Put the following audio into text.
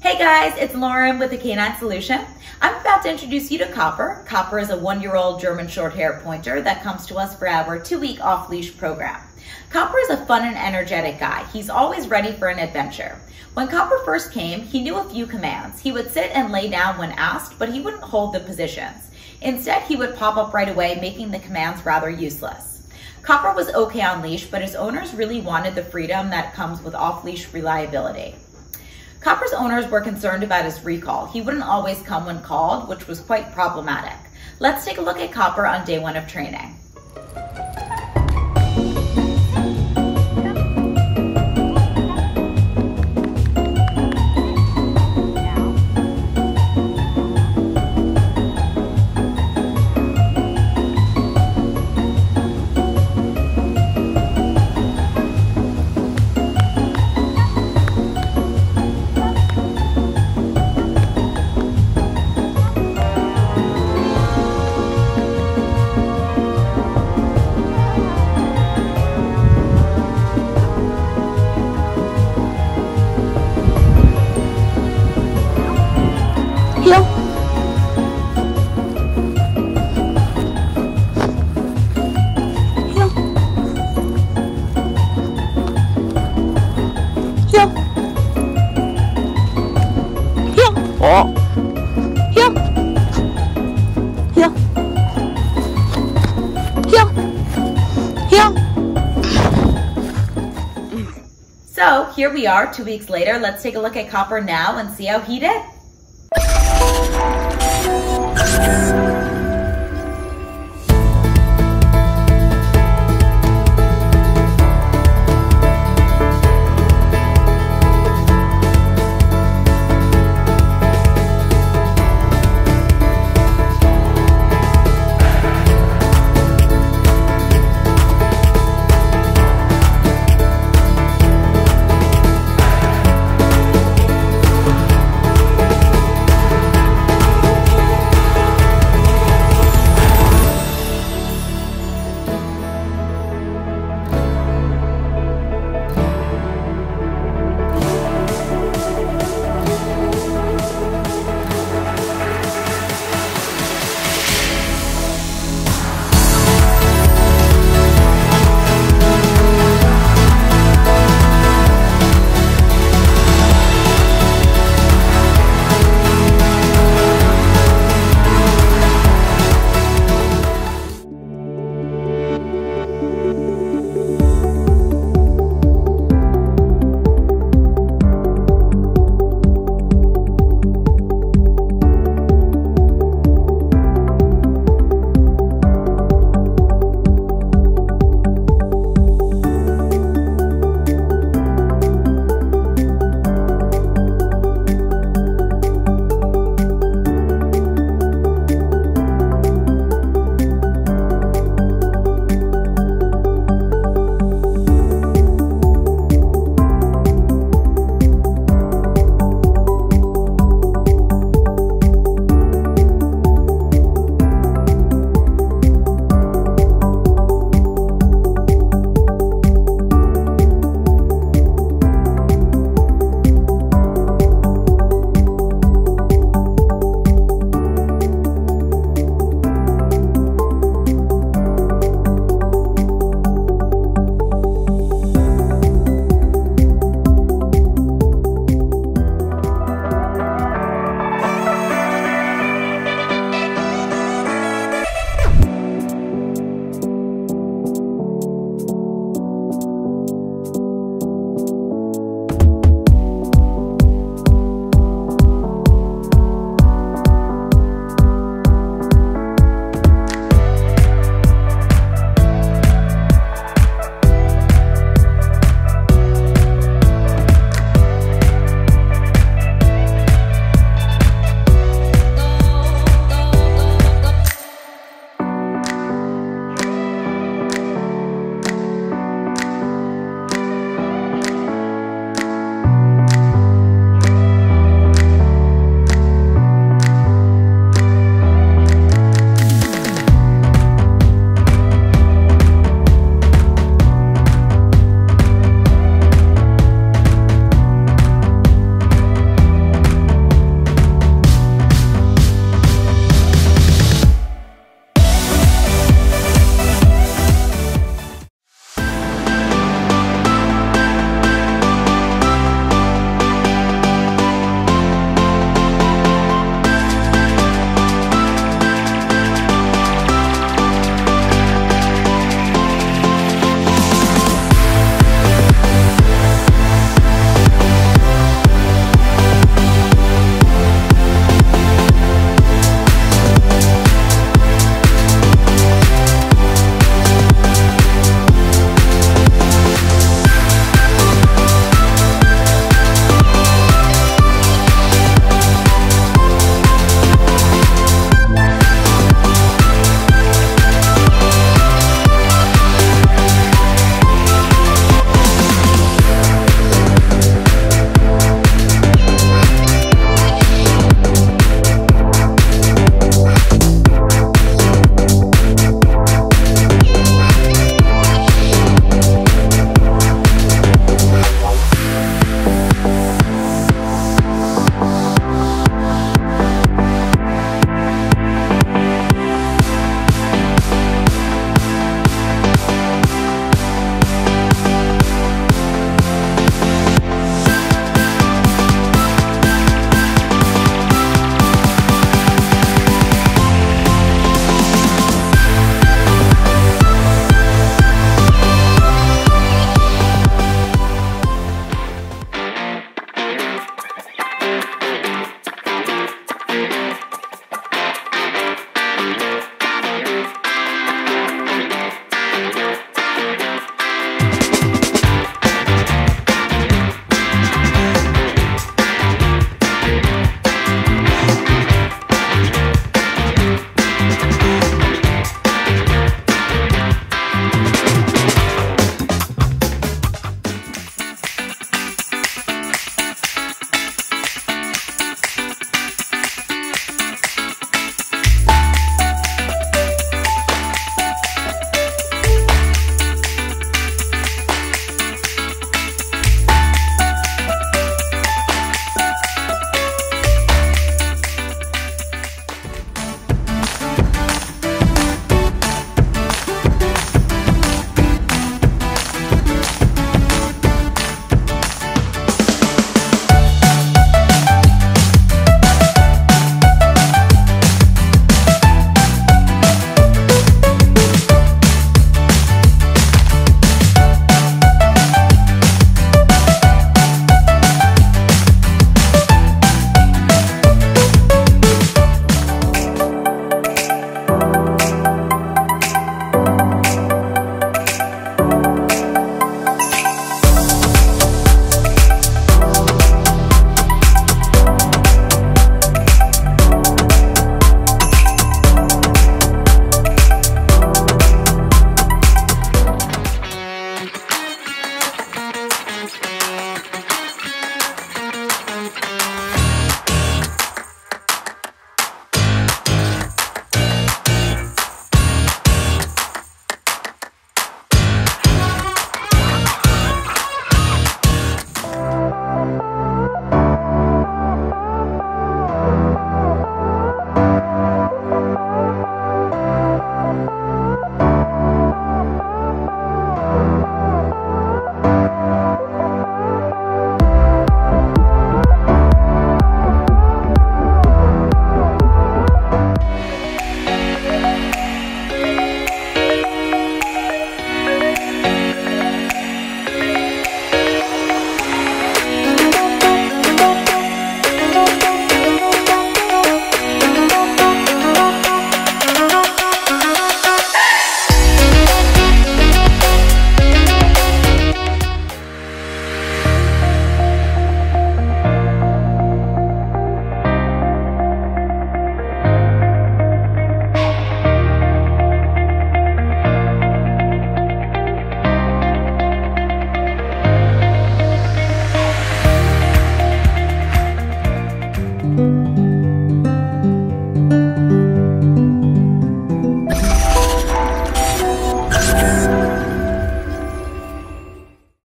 Hey guys, it's Lauren with the K9 Solution. I'm about to introduce you to Copper. Copper is a one-year-old German short-hair pointer that comes to us for our two-week off-leash program. Copper is a fun and energetic guy. He's always ready for an adventure. When Copper first came, he knew a few commands. He would sit and lay down when asked, but he wouldn't hold the positions. Instead, he would pop up right away, making the commands rather useless. Copper was okay on leash, but his owners really wanted the freedom that comes with off-leash reliability. Copper's owners were concerned about his recall. He wouldn't always come when called, which was quite problematic. Let's take a look at Copper on day one of training. So here we are two weeks later. Let's take a look at Copper now and see how he did.